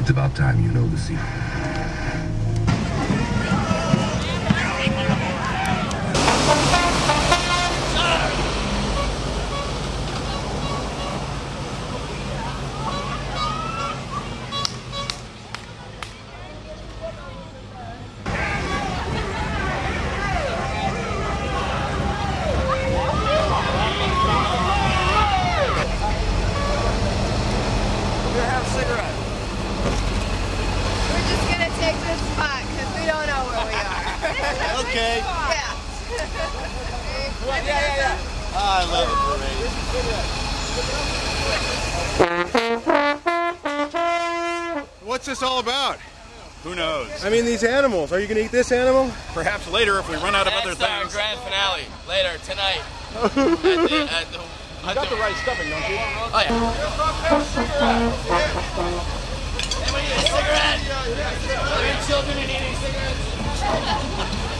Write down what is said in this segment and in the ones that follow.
It's about time you know the secret. We're just gonna take this spot because we don't know where we are. Okay. yeah. Yeah, yeah, yeah. I love it, parade. What's this all about? Who knows? I mean, these animals. Are you going to eat this animal? Perhaps later if we run out of other That's our things. grand finale later tonight. at the, at the, You got the right stuffing, don't you? Oh yeah. Anybody need a cigarette? Are your children are eating cigarettes?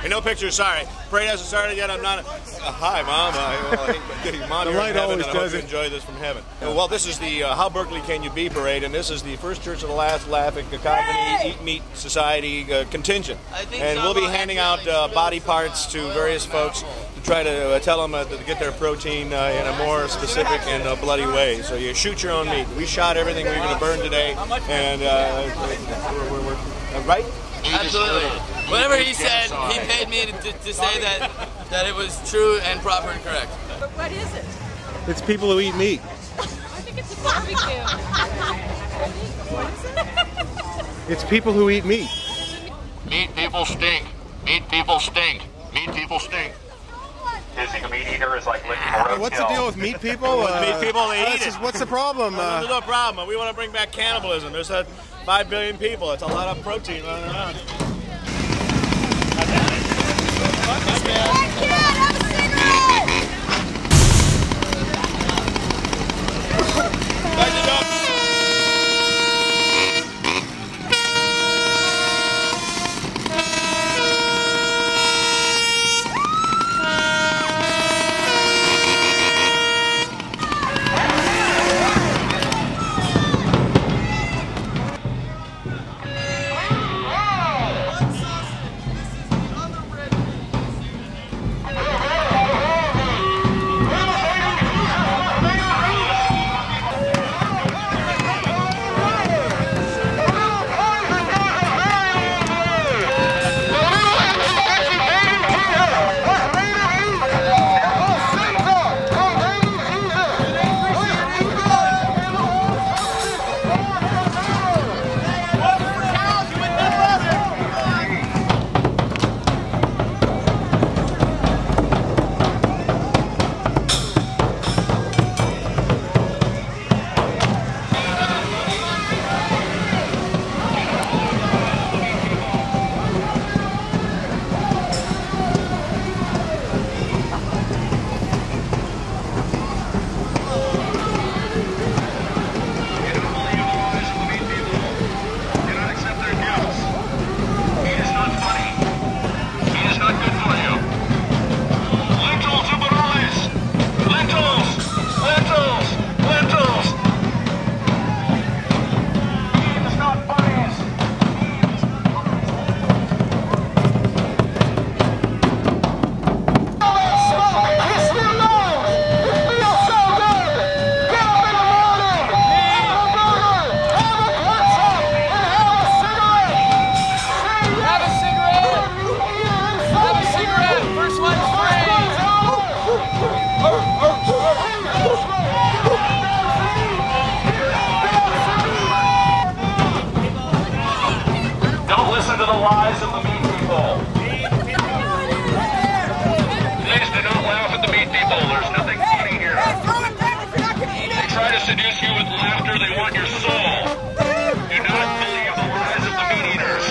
Hey, no pictures, sorry. Parade hasn't started yet. I'm not. A, uh, hi, Mom. Uh, well, I hate getting Mom The light heaven, always and I hope does you it. enjoy this from heaven. Uh, Well, this is the uh, How Berkeley Can You Be parade, and this is the First Church of the Last Laughing Cacophony Eat Meat Society uh, contingent. I think And we'll be handing out uh, body parts to various folks to try to uh, tell them uh, to get their protein uh, in a more specific and uh, bloody way. So you shoot your own meat. We shot everything we were going to burn today, and uh, we're, we're, we're, uh, right? Absolutely. Whatever he said, he paid me to, to, to say that that it was true and proper and correct. But what is it? It's people who eat meat. I think it's a barbecue. what is it? It's people who eat meat. Meat people stink. Meat people stink. Meat people stink. Kissing a meat eater is like licking a roadkill. What's the deal with meat people? With meat people, they uh, eat is- it. What's the problem? There's Uh, no problem. We want to bring back cannibalism. There's uh, five billion people. It's a lot of protein running around. Hey, kid, have lies of the meat people. Please do not laugh at the meat people. There's nothing funny here. They try to seduce you with laughter. They want your soul. Do not believe the lies of the meat eaters.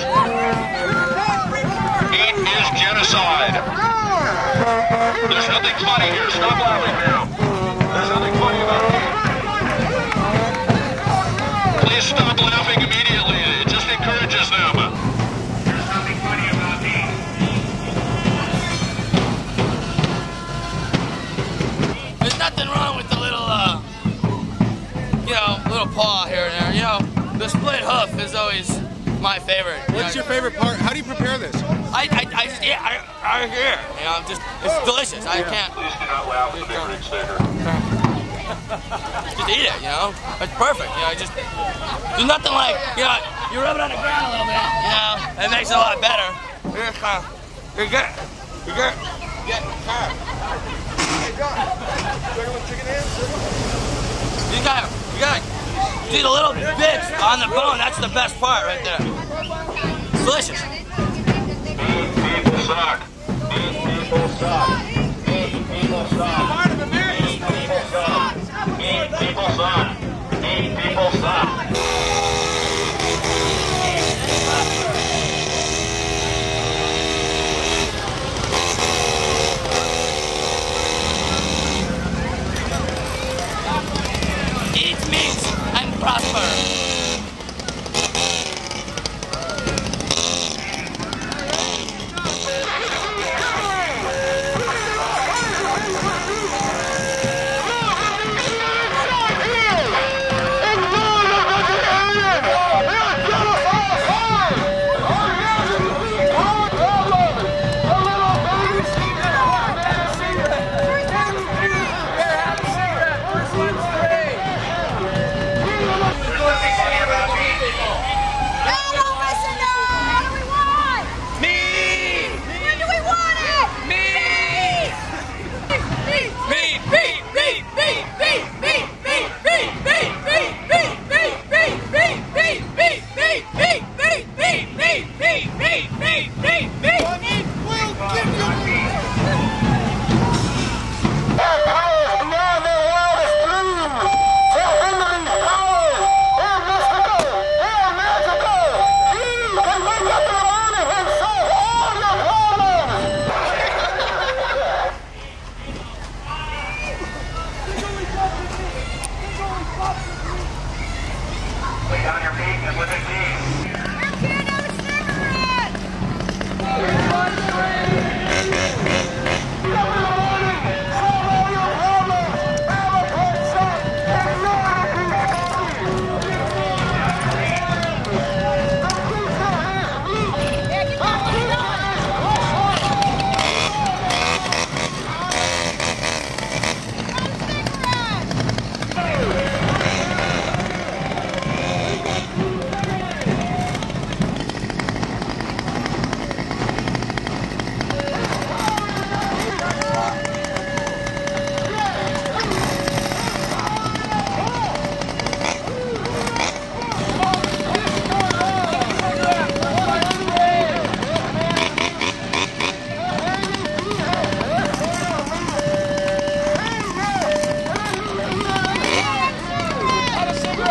Meat is genocide. There's nothing funny here. Stop laughing now. Is always my favorite. you What's know. your favorite part? How do you prepare this? I, I, I just, yeah, I, I here. You know, just, it's delicious. I can't Please do not laugh the beverage sticker. just eat it, you know? It's perfect, you know, just, there's nothing like, you know, you rub it on the ground a little bit, you know, it makes it a lot better. You're just kind of, you get, you get, you get, you gotta, you gotta do the little bits on the bone, that's the best part right there. It's delicious. People suck. People suck. People suck. People suck. People suck. People suck.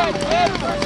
Evet, evet.